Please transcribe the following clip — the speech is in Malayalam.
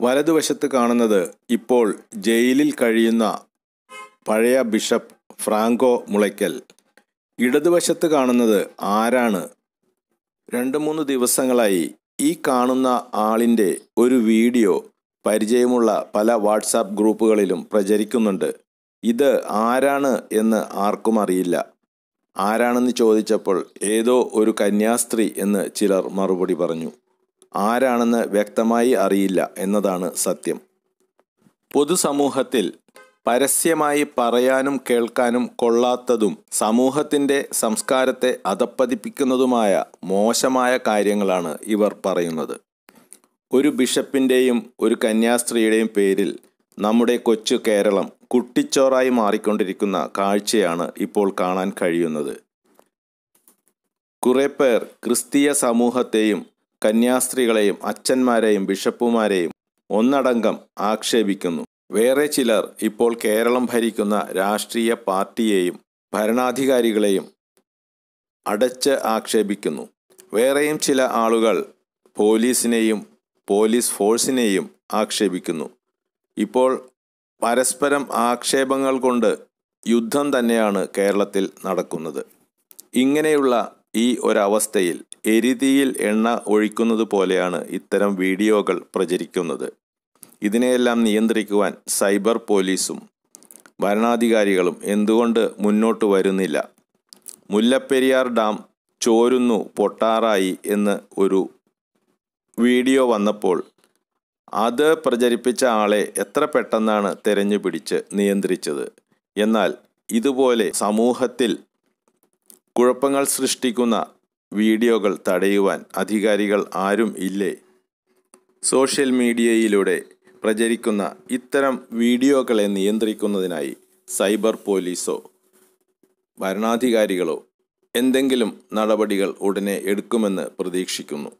വലതുവശത്ത് കാണുന്നത് ഇപ്പോൾ ജയിലിൽ കഴിയുന്ന പഴയ ബിഷപ്പ് ഫ്രാങ്കോ മുളയ്ക്കൽ. ഇടതുവശത്ത് കാണുന്നത് ആരാണ്? രണ്ട് മൂന്ന് ദിവസങ്ങളായി ഈ കാണുന്ന ആളിന്റെ ഒരു വീഡിയോ പരിചയമുള്ള പല വാട്സാപ്പ് ഗ്രൂപ്പുകളിലും പ്രചരിക്കുന്നുണ്ട്. ഇത് ആരാണ് എന്ന് ആർക്കും അറിയില്ല. ആരാണെന്ന് ചോദിച്ചപ്പോൾ ഏതോ ഒരു കന്യാസ്ത്രീ എന്ന് ചിലർ മറുപടി പറഞ്ഞു. ആരാണെന്ന് വ്യക്തമായി അറിയില്ല എന്നതാണ് സത്യം. പൊതുസമൂഹത്തിൽ പരസ്യമായി പറയാനും കേൾക്കാനും കൊള്ളാത്തതും സമൂഹത്തിന്റെ സംസ്കാരത്തെ അധപ്പതിപ്പിക്കുന്നതുമായ മോശമായ കാര്യങ്ങളാണ് ഇവർ പറയുന്നത്. ഒരു ബിഷപ്പിന്റെയും ഒരു കന്യാസ്ത്രീയുടെയും പേരിൽ നമ്മുടെ കൊച്ചു കേരളം കുട്ടിച്ചോറായി മാറിക്കൊണ്ടിരിക്കുന്ന കാഴ്ചയാണ് ഇപ്പോൾ കാണാൻ കഴിയുന്നത്. കുറേ പേർ ക്രിസ്തീയ സമൂഹത്തെയും കന്യാസ്ത്രീകളെയും അച്ഛന്മാരെയും ബിഷപ്പുമാരെയും ഒന്നടങ്കം ആക്ഷേപിക്കുന്നു. വേറെ ചിലർ ഇപ്പോൾ കേരളം ഭരിക്കുന്ന രാഷ്ട്രീയ പാർട്ടിയെയും ഭരണാധികാരികളെയും അടച്ച് ആക്ഷേപിക്കുന്നു. വേറെയും ചില ആളുകൾ പോലീസിനെയും പോലീസ് ഫോഴ്സിനെയും ആക്ഷേപിക്കുന്നു. ഇപ്പോൾ പരസ്പരം ആക്ഷേപങ്ങൾ കൊണ്ട് യുദ്ധം തന്നെയാണ് കേരളത്തിൽ നടക്കുന്നത്. ഇങ്ങനെയുള്ള ഈ ഒരവസ്ഥയിൽ എരുതിയിൽ എണ്ണ ഒഴിക്കുന്നത് പോലെയാണ് ഇത്തരം വീഡിയോകൾ പ്രചരിക്കുന്നത്. ഇതിനെയെല്ലാം നിയന്ത്രിക്കുവാൻ സൈബർ പോലീസും ഭരണാധികാരികളും എന്തുകൊണ്ട് മുന്നോട്ട് വരുന്നില്ല? മുല്ലപ്പെരിയാർ ഡാം ചോരുന്നു പൊട്ടാറായി എന്ന് ഒരു വീഡിയോ വന്നപ്പോൾ അത് പ്രചരിപ്പിച്ച ആളെ എത്ര പെട്ടെന്നാണ് തെരഞ്ഞു പിടിച്ച് നിയന്ത്രിച്ചത്? എന്നാൽ ഇതുപോലെ സമൂഹത്തിൽ കുഴപ്പങ്ങൾ സൃഷ്ടിക്കുന്ന വീഡിയോകൾ തടയുവാൻ അധികാരികൾ ആരും ഇല്ലേ? സോഷ്യൽ മീഡിയയിലൂടെ പ്രചരിക്കുന്ന ഇത്തരം വീഡിയോകളെ നിയന്ത്രിക്കുന്നതിനായി സൈബർ പോലീസോ ഭരണാധികാരികളോ എന്തെങ്കിലും നടപടികൾ ഉടനെ എടുക്കുമെന്ന് പ്രതീക്ഷിക്കുന്നു.